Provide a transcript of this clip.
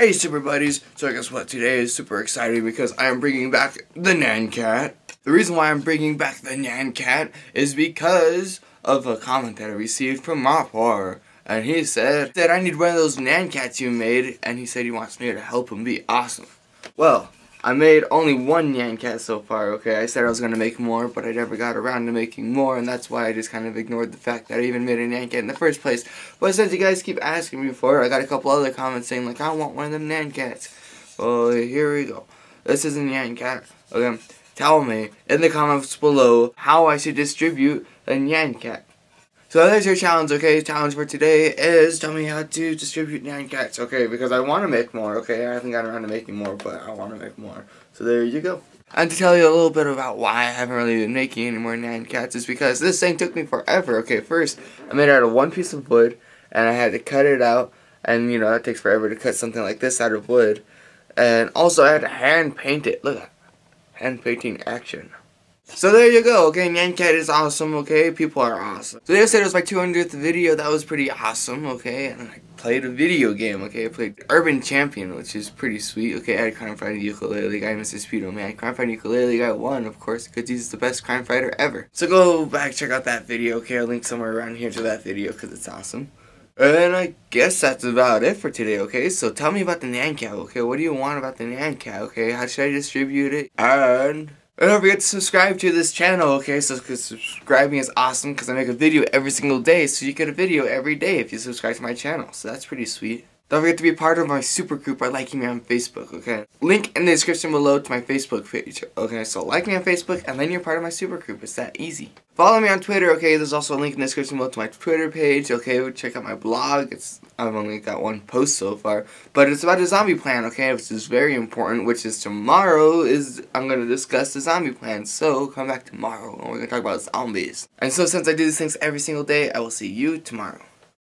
Hey super buddies, so guess what, today is super exciting because I am bringing back the Nyan Cat. The reason why I'm bringing back the Nyan Cat is because of a comment that I received from Mopar. And he said that I need one of those Nyan Cats you made, and he said he wants me to help him be awesome. Well, I made only one Nyan Cat so far, okay? I said I was going to make more, but I never got around to making more, and that's why I just kind of ignored the fact that I even made a Nyan Cat in the first place. But since you guys keep asking me for it, I got a couple other comments saying, like, I want one of them Nyan Cats. Well, here we go. This is a Nyan Cat, okay? Tell me in the comments below how I should distribute a Nyan Cat. So there's your challenge, okay? Challenge for today is tell me how to distribute Nyan Cats, okay? Because I want to make more, okay? I haven't gotten around to making more, but I want to make more. So there you go. And to tell you a little bit about why I haven't really been making any more Nyan Cats is because this thing took me forever. Okay, first, I made it out of one piece of wood, and I had to cut it out, and you know, that takes forever to cut something like this out of wood. And also, I had to hand paint it. Look at hand painting action. So there you go, okay, Nyan Cat is awesome, okay, people are awesome. So yesterday was my 200th video, that was pretty awesome, okay, and I played a video game, okay, I played Urban Champion, which is pretty sweet, okay, I had Crime Fighter Ukulele Guy, Mr. Speedo Man, Crime Fighter Ukulele Guy won, of course, because he's the best crime fighter ever. So go back, check out that video, okay, I'll link somewhere around here to that video, because it's awesome. And I guess that's about it for today, okay? So tell me about the Nyan Cat, okay? What do you want about the Nyan Cat, okay? How should I distribute it? And... And don't forget to subscribe to this channel, okay? So subscribing is awesome because I make a video every single day. So you get a video every day if you subscribe to my channel. So that's pretty sweet. Don't forget to be part of my super group by liking me on Facebook, okay? Link in the description below to my Facebook page, okay? So like me on Facebook, and then you're part of my super group. It's that easy. Follow me on Twitter, okay? There's also a link in the description below to my Twitter page, okay? Check out my blog. It's I've only got one post so far, but it's about a zombie plan, okay? Which is very important, which is tomorrow is I'm going to discuss the zombie plan. So come back tomorrow, and we're going to talk about zombies. And so since I do these things every single day, I will see you tomorrow.